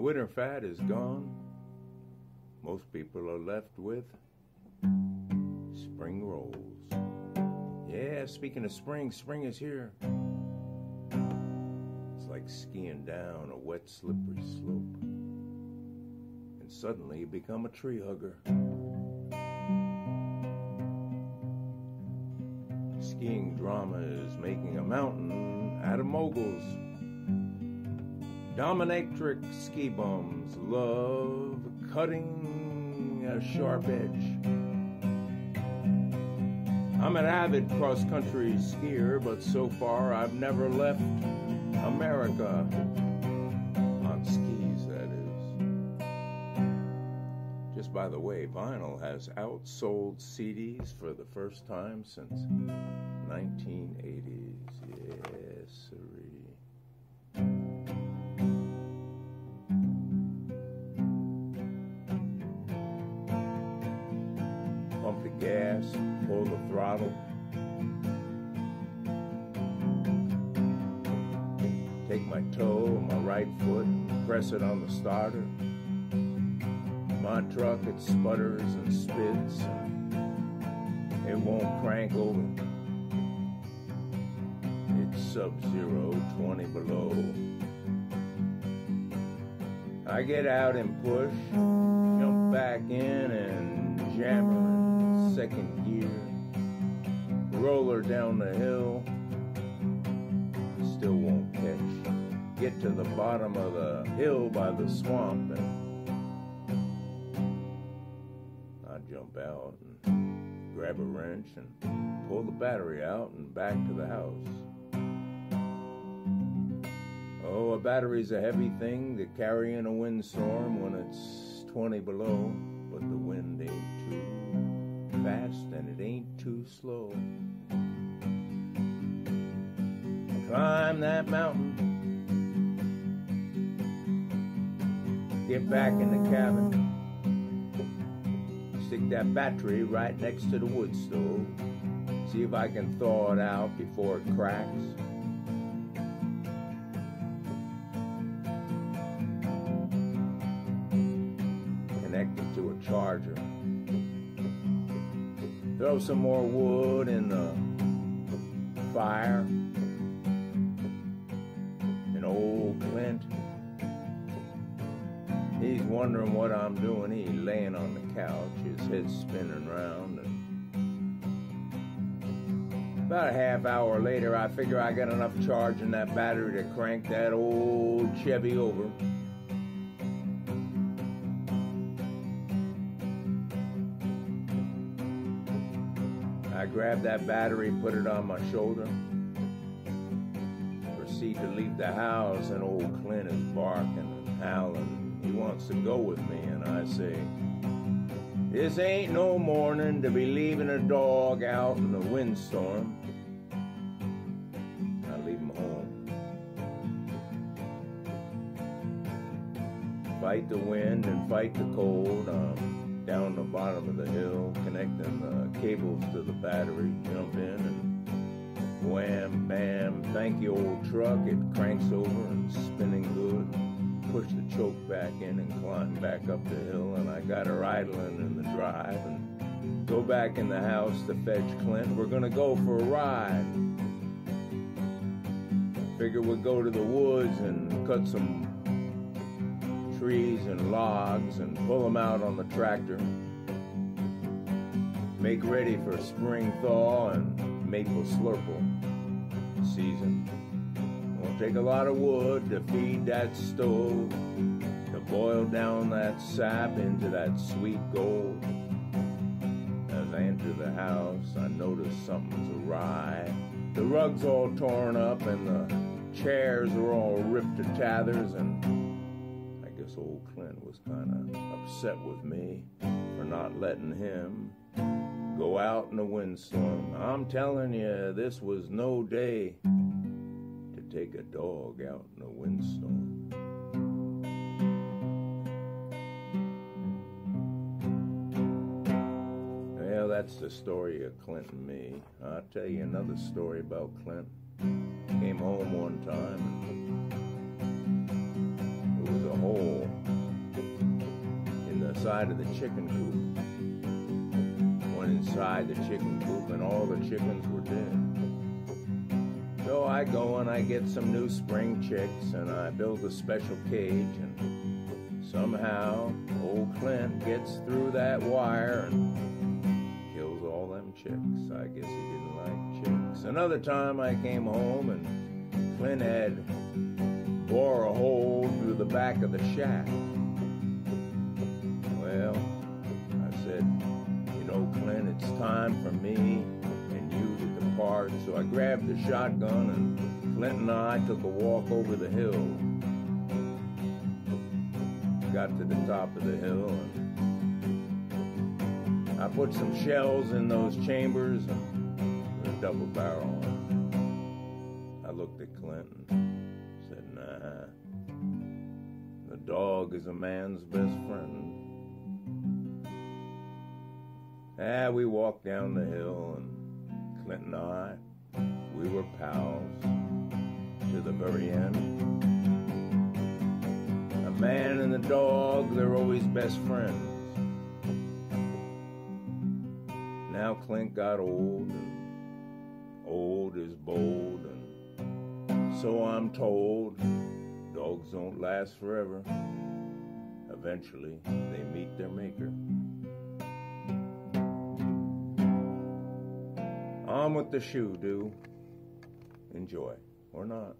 the winter fat is gone, most people are left with spring rolls. Yeah, speaking of spring, spring is here. It's like skiing down a wet, slippery slope. And suddenly you become a tree hugger. Skiing drama is making a mountain out of moguls. Dominatrix ski bums love cutting a sharp edge. I'm an avid cross country skier, but so far I've never left America. On skis, that is. Just by the way, vinyl has outsold CDs for the first time since 1980s. Gas, pull the throttle. Take my toe, my right foot, press it on the starter. My truck, it sputters and spits. It won't crank over. It's sub zero, 20 below. I get out and push, jump back in and jam her in second gear. Roll her down the hill, still won't catch. Get to the bottom of the hill by the swamp and I jump out and grab a wrench and pull the battery out and back to the house. Oh, a battery's a heavy thing to carry in a windstorm when it's 20 below, but the wind ain't too fast and it ain't too slow. Climb that mountain, get back in the cabin, stick that battery right next to the wood stove, see if I can thaw it out before it cracks. connect it to a charger. Throw some more wood in the fire. And old Clint, he's wondering what I'm doing. He's laying on the couch, his head spinning round. And about a half hour later, I figure I got enough charge in that battery to crank that old Chevy over. I grab that battery, put it on my shoulder, proceed to leave the house, and old Clint is barking and howling. He wants to go with me, and I say, This ain't no morning to be leaving a dog out in the windstorm. I leave him home. Fight the wind and fight the cold. Um, down the bottom of the hill, connecting the cables to the battery, jump in and wham, bam, thank you old truck, it cranks over and spinning good. Push the choke back in and climb back up the hill, and I got her idling in the drive and go back in the house to fetch Clint. We're gonna go for a ride. Figure we'd go to the woods and cut some trees and logs and pull them out on the tractor. Make ready for spring thaw and maple slurple season. Won't take a lot of wood to feed that stove, to boil down that sap into that sweet gold. As I enter the house, I notice something's awry. The rug's all torn up and the chairs are all ripped to tatters and guess was kind of upset with me for not letting him go out in a windstorm. I'm telling you, this was no day to take a dog out in a windstorm. Well, that's the story of Clint and me. I'll tell you another story about Clint. Came home one time it was a hole outside of the chicken coop. Went inside the chicken coop and all the chickens were dead. So I go and I get some new spring chicks and I build a special cage and somehow old Clint gets through that wire and kills all them chicks. I guess he didn't like chicks. Another time I came home and Clint had bore a hole through the back of the shack. Well, I said, you know, Clint, it's time for me and you to depart. so I grabbed the shotgun and Clint and I took a walk over the hill. Got to the top of the hill and I put some shells in those chambers and a double barrel. I looked at Clint and said, nah, the dog is a man's best friend. Ah, we walked down the hill and Clint and I, we were pals to the very end. A man and a dog, they're always best friends. Now Clint got old, and old is bold, and so I'm told dogs don't last forever. Eventually, they meet their maker. On with the shoe, do. Enjoy. Or not.